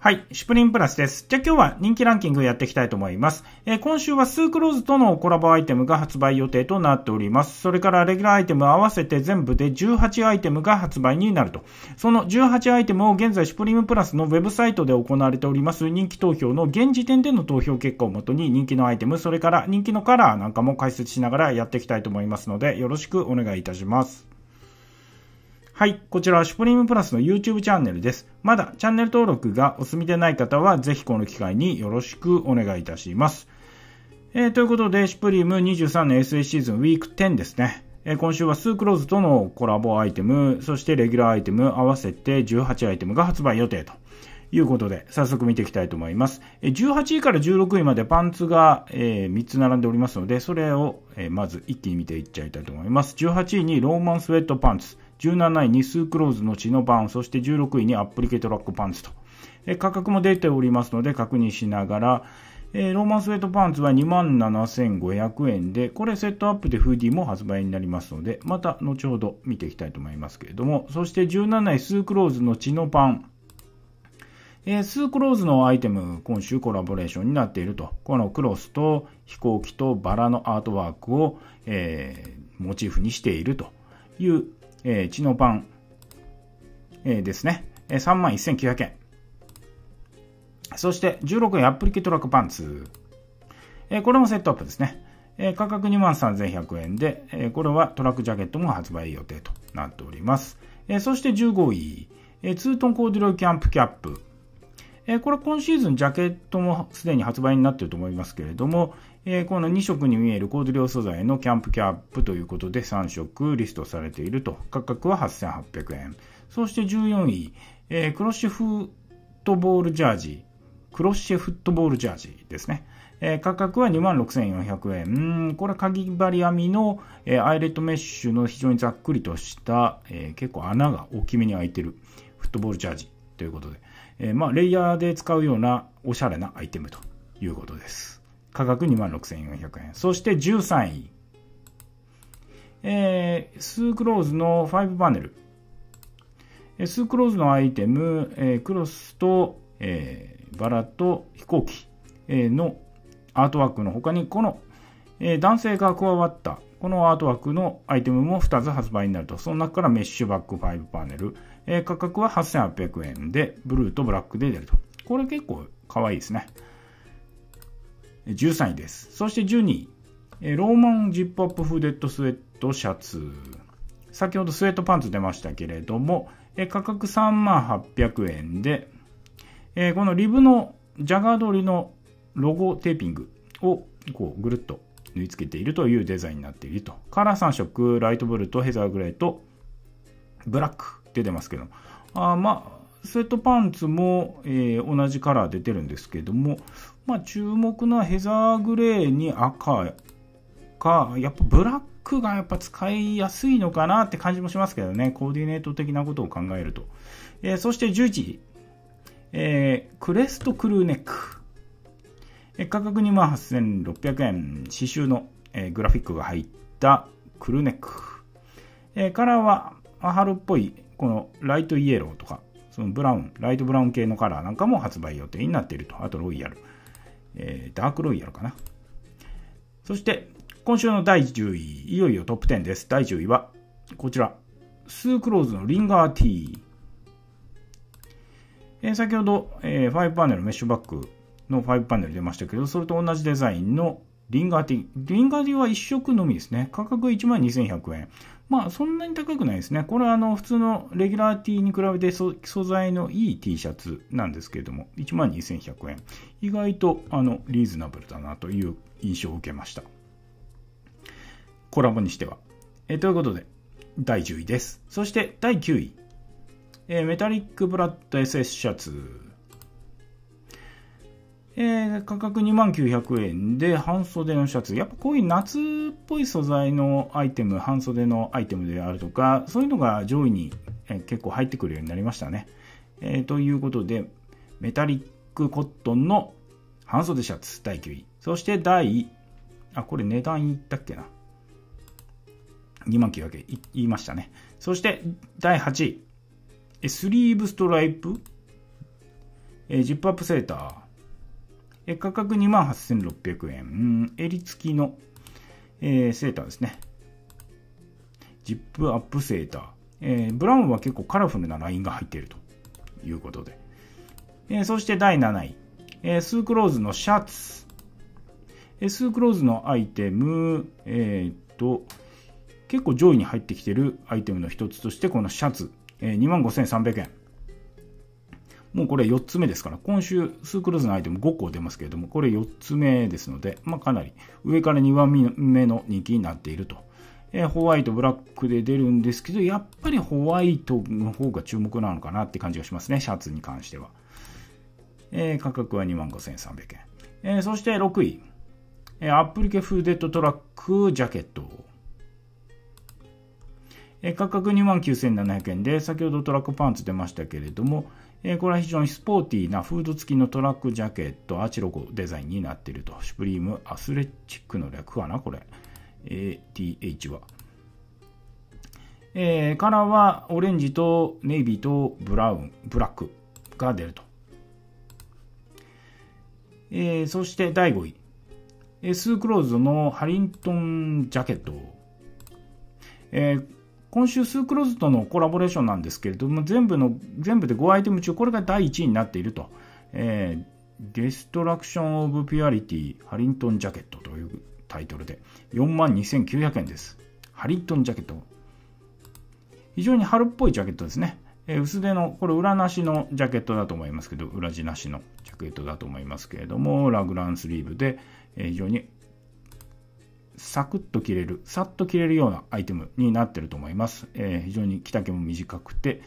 はい。シュプリンプラスです。じゃあ今日は人気ランキングやっていきたいと思います。えー、今週はスークローズとのコラボアイテムが発売予定となっております。それからレギュラーアイテム合わせて全部で18アイテムが発売になると。その18アイテムを現在シュプリムプラスのウェブサイトで行われております人気投票の現時点での投票結果をもとに人気のアイテム、それから人気のカラーなんかも解説しながらやっていきたいと思いますのでよろしくお願いいたします。はい。こちらはシュプリームプラスの YouTube チャンネルです。まだチャンネル登録がお済みでない方は、ぜひこの機会によろしくお願いいたします。えー、ということで、シュプリーム23年 SA シーズンウィーク10ですね。えー、今週はスークローズとのコラボアイテム、そしてレギュラーアイテム合わせて18アイテムが発売予定と。いうことで、早速見ていきたいと思います。18位から16位までパンツが、え3つ並んでおりますので、それを、えまず一気に見ていっちゃいたいと思います。18位にローマンスウェットパンツ。17位にスークローズの血のバン、そして16位にアップリケトラックパンツと。え価格も出ておりますので確認しながら、えローマンスウェットパンツは27,500円で、これセットアップでフーディーも発売になりますので、また後ほど見ていきたいと思いますけれども、そして17位スークローズのチノパン。えー、スークローズのアイテム、今週コラボレーションになっていると。このクロスと飛行機とバラのアートワークを、えー、モチーフにしているというえー、チノパン、えー、ですね。31,900円。そして16円アップリケトラックパンツ。えー、これもセットアップですね。えー、価格23,100円で、えー、これはトラックジャケットも発売予定となっております。えー、そして15位、えー、ツートンコーデュロイキャンプキャップ。えー、これ今シーズンジャケットもすでに発売になっていると思いますけれども、えー、この2色に見えるコード量素材のキャンプキャップということで3色リストされていると。価格は8800円。そして14位、えー、クロッシュフットボールジャージ。クロッシュフットボールジャージですね。えー、価格は26,400円。これは、かぎ針編みの、えー、アイレットメッシュの非常にざっくりとした、えー、結構穴が大きめに開いてるフットボールジャージということで、えまあ、レイヤーで使うようなおしゃれなアイテムということです。価格26,400円。そして13位。えー、スークローズの5パネル。スークローズのアイテム、えー、クロスと、えー、バラと飛行機え、のアートワークの他に、この、えー、男性が加わったこのアートワークのアイテムも2つ発売になると。その中からメッシュバック5パネル。えー、価格は8800円で、ブルーとブラックで出ると。これ結構可愛いですね。13位です。そして12位、ローマンジップアップフーデッドスウェットシャツ。先ほどスウェットパンツ出ましたけれども、価格3万800円で、このリブのジャガード織りのロゴテーピングをこうぐるっと縫い付けているというデザインになっていると。カラー3色、ライトブルーとヘザーグレーとブラック出てますけど、あまあ、スウェットパンツも、えー、同じカラーで出るんですけども、まあ、注目のヘザーグレーに赤か、やっぱブラックがやっぱ使いやすいのかなって感じもしますけどね、コーディネート的なことを考えると。えー、そして11時、えー、クレストクルーネック。えー、価格2万8600円、刺繍の、えー、グラフィックが入ったクルーネック。え、カラーは春っぽい、このライトイエローとか、そのブラウン、ライトブラウン系のカラーなんかも発売予定になっていると。あとロイヤル。えー、ダークロイヤルかな。そして、今週の第10位、いよいよトップ10です。第10位は、こちら。スークローズのリンガー T。えー、先ほど、えー、5パネル、メッシュバックの5パネル出ましたけど、それと同じデザインのリンガー T。リンガー T は1色のみですね。価格12,100円。まあ、そんなに高くないですね。これはあの、普通のレギュラー T に比べて素材のいい T シャツなんですけれども、12,100円。意外と、あの、リーズナブルだなという印象を受けました。コラボにしては。えということで、第10位です。そして、第9位。えメタリックブラッド SS シャツ。えー、価格2900円で半袖のシャツ。やっぱこういう夏っぽい素材のアイテム、半袖のアイテムであるとか、そういうのが上位に、え結構入ってくるようになりましたね。えー、ということで、メタリックコットンの半袖シャツ第9位。そして第、あ、これ値段言ったっけな。2万900円言いましたね。そして第8位。スリーブストライプ？え、ジップアップセーター。え、価格28,600円。襟付きの、えー、セーターですね。ジップアップセーター。えー、ブラウンは結構カラフルなラインが入っているということで。えー、そして第7位。えー、スークローズのシャツ。えー、スークローズのアイテム、え、っと、結構上位に入ってきているアイテムの一つとして、このシャツ。えー、25,300円。もうこれ4つ目ですから、今週、スークローズのアイテム5個出ますけれども、これ4つ目ですので、まあ、かなり上から2番目の人気になっていると。えー、ホワイト、ブラックで出るんですけど、やっぱりホワイトの方が注目なのかなって感じがしますね、シャツに関しては。えー、価格は25,300円。えー、そして6位、え、アップリケフーデッドトラックジャケット。えー、価格29,700円で、先ほどトラックパンツ出ましたけれども、えー、これは非常にスポーティーなフード付きのトラックジャケット、アチロゴデザインになっていると。シュプリームアスレチックの略かな、これ。ATH は。えー、カラーはオレンジとネイビーとブラウン、ブラックが出ると。えー、そして第5位。スークローズのハリントンジャケット。えー、今週スークローズとのコラボレーションなんですけれども、全部の、全部で5アイテム中、これが第1位になっていると。えー、 Destruction of Purity Harrington Jacket というタイトルで、4万2900円です。ハリントン・ジャケット。非常に春っぽいジャケットですね。えー、薄手の、これ裏なしのジャケットだと思いますけど、裏地なしのジャケットだと思いますけれども、ラグランスリーブで、えー、非常にサクッと着れる、さっと着れるようなアイテムになってると思います。えー、非常に着丈も短くて、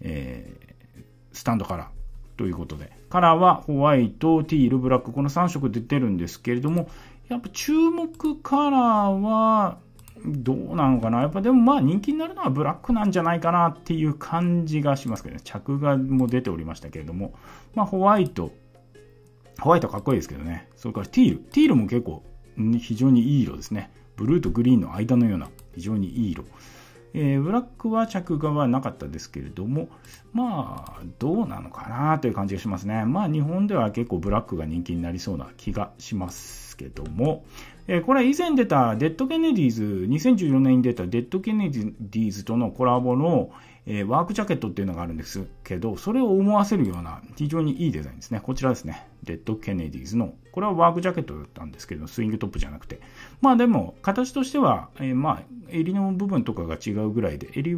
えー、スタンドカラーということで、カラーはホワイト、ティール、ブラック、この3色で出るんですけれども、やっぱ注目カラーは、どうなのかなやっぱでもまあ人気になるのはブラックなんじゃないかなっていう感じがしますけどね。着画も出ておりましたけれども、まあホワイト、ホワイトかっこいいですけどね。それからティール。ティールも結構非常にいい色ですね。ブルーとグリーンの間のような非常にいい色。えー、ブラックは着画はなかったですけれども、まあ、どうなのかなという感じがしますね。まあ、日本では結構ブラックが人気になりそうな気がしますけども、えー、これ以前出たデッド・ケネディーズ、2014年に出たデッド・ケネディーズとのコラボの、えー、ワークジャケットっていうのがあるんですけど、それを思わせるような非常にいいデザインですね。こちらですね。デッド・ケネディズの、これはワークジャケットだったんですけど、スイングトップじゃなくて。まあでも、形としては、えー、まあ、襟の部分とかが違うぐらいで、襟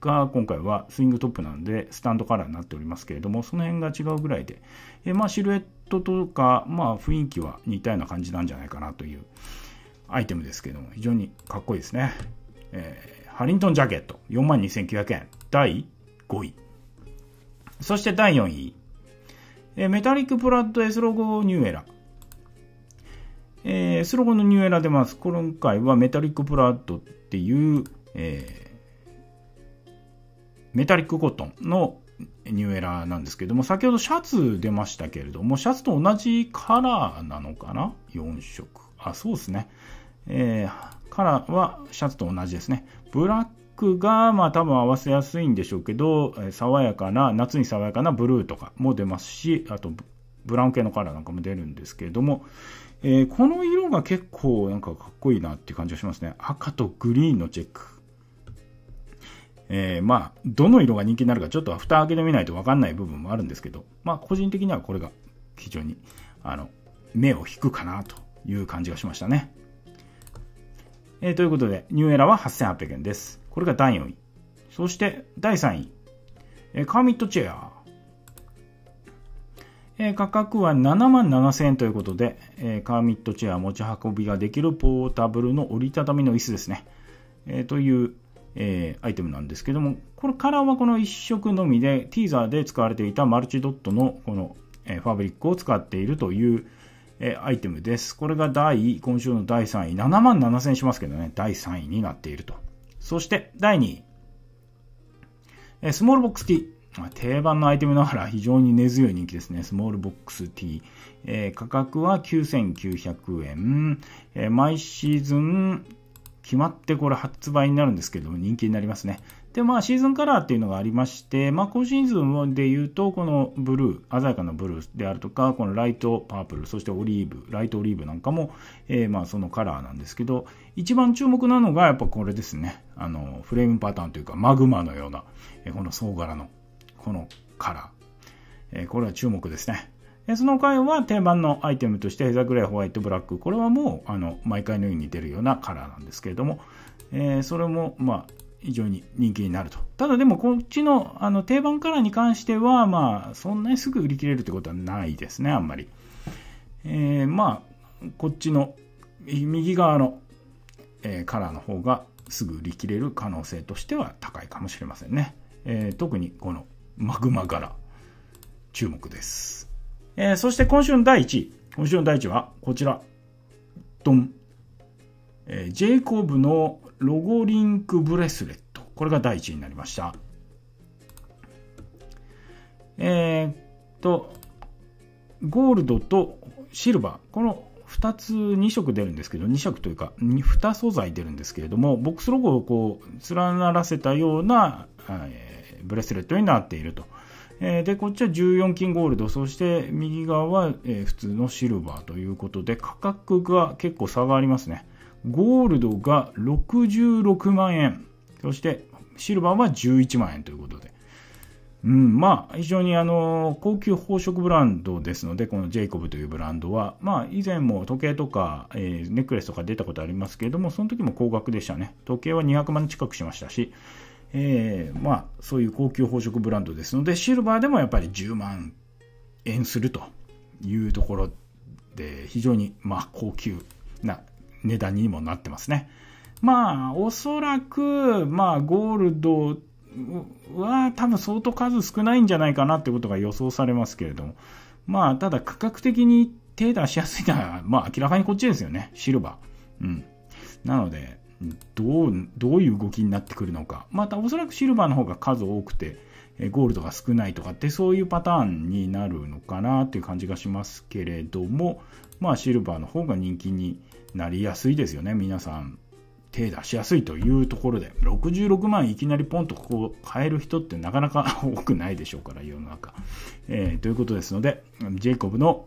が今回はスイングトップなんで、スタンドカラーになっておりますけれども、その辺が違うぐらいで、え、まあ、シルエットとか、まあ、雰囲気は似たような感じなんじゃないかなというアイテムですけども、非常にかっこいいですね。えー、ハリントンジャケット、42,900円。第5位。そして第4位。えメタリックプラッド S ロゴニューエラ。えー、S ロゴのニューエラ出ます。今回はメタリックプラッドっていう、えー、メタリックコットンのニューエラなんですけども、先ほどシャツ出ましたけれども、シャツと同じカラーなのかな ?4 色。あ、そうですね。えー、カラーはシャツと同じですね。ブラックが、まあ多分合わせやすいんでしょうけど、爽やかな、夏に爽やかなブルーとかも出ますし、あとブラウン系のカラーなんかも出るんですけれども、えー、この色が結構なんかかっこいいなっていう感じがしますね。赤とグリーンのチェック。えー、まあ、どの色が人気になるかちょっと蓋開けてみないとわかんない部分もあるんですけど、まあ個人的にはこれが非常に、あの、目を引くかなという感じがしましたね。えー、ということで、ニューエラは8800円です。これが第4位。そして第3位。えカーミットチェア。え価格は7万7000円ということで、えカーミットチェア持ち運びができるポータブルの折りたたみの椅子ですね。えという、えアイテムなんですけども、これカラーはこの1色のみで、ティーザーで使われていたマルチドットのこの、えファブリックを使っているという、えアイテムです。これが第、今週の第3位。7万7000円しますけどね、第3位になっていると。そして第2位、スモールボックス T。定番のアイテムながら非常に根強い人気ですね。スモールボックス T。えー、価格は9900円。えー、毎シーズン決まってこれ発売になるんですけども人気になりますね。で、まあ、シーズンカラーっていうのがありまして、まあ、今シーズンで言うと、このブルー、鮮やかなブルーであるとか、このライトパープル、そしてオリーブ、ライトオリーブなんかも、えー、まあ、そのカラーなんですけど、一番注目なのが、やっぱこれですね。あの、フレームパターンというか、マグマのような、え、この総柄の、このカラー。えー、これは注目ですね。その回は定番のアイテムとしてヘザグレー、ホワイト、ブラック。これはもう、あの、毎回のように出るようなカラーなんですけれども、えー、それも、まあ、非常に人気になると。ただでもこっちのあの定番カラーに関しては、まあ、そんなにすぐ売り切れるってことはないですね、あんまり。えー、まあ、こっちの右側の、えー、カラーの方がすぐ売り切れる可能性としては高いかもしれませんね。えー、特にこのマグマ柄、注目です。えー、そして今週の第1位。今週の第1位はこちら。ドン。えー、ジェイコブのロゴリンクブレスレット。これが第1位になりました。えー、っと、ゴールドとシルバー。この2つ、2色出るんですけど、2色というか、2素材出るんですけれども、ボックスロゴをこう、連ならせたような、えー、ブレスレットになっていると。えー、で、こっちは14金ゴールド、そして右側は、えー、普通のシルバーということで、価格が結構差がありますね。ゴールドが66万円、そしてシルバーは11万円ということで、うん、まあ、非常にあの、高級宝飾ブランドですので、このジェイコブというブランドは、まあ、以前も時計とか、えー、ネックレスとか出たことありますけれども、その時も高額でしたね。時計は200万近くしましたし、えー、まあ、そういう高級宝飾ブランドですので、シルバーでもやっぱり10万円するというところで、非常に、まあ、高級な値段にもなってますね。まあ、おそらく、まあ、ゴールドは多分相当数少ないんじゃないかなってことが予想されますけれども、まあ、ただ価格的に手出しやすいのは、まあ、明らかにこっちですよね。シルバー。うん。なので、どう、どういう動きになってくるのか。また、おそらくシルバーの方が数多くて、ゴールドが少ないとかって、そういうパターンになるのかなっていう感じがしますけれども、まあ、シルバーの方が人気になりやすいですよね、皆さん。手出しやすいというところで、66万いきなりポンとこう買える人ってなかなか 多くないでしょうから、世の中。えー、ということですので、ジェイコブの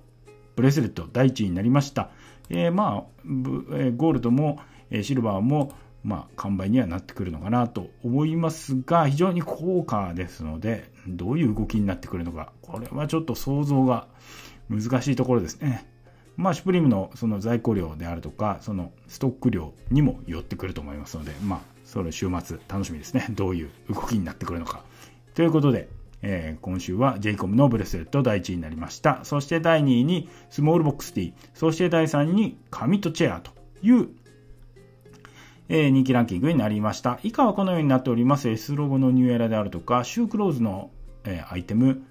ブレスレット第1位になりました。えー、まあ、ゴールドも、シルバーも、まあ、完売にはなってくるのかなと思いますが、非常に高価ですので、どういう動きになってくるのか、これはちょっと想像が難しいところですね。まあ、シュプリームのその在庫量であるとか、そのストック量にも寄ってくると思いますので、まあ、それ週末楽しみですね。どういう動きになってくるのか。ということで、えー、今週は j イコムのブレスレット第1位になりました。そして第2位にスモールボックス T、そして第3位に紙とチェアという、えー、人気ランキングになりました。以下はこのようになっております。S ロゴのニューエラであるとか、シュークローズの、えー、アイテム、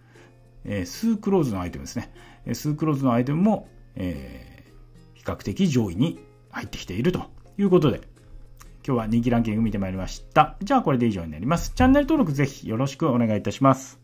えー、スークローズのアイテムですね。スークローズのアイテムも、えー、比較的上位に入ってきているということで、今日は人気ランキング見てまいりました。じゃあこれで以上になります。チャンネル登録ぜひよろしくお願いいたします。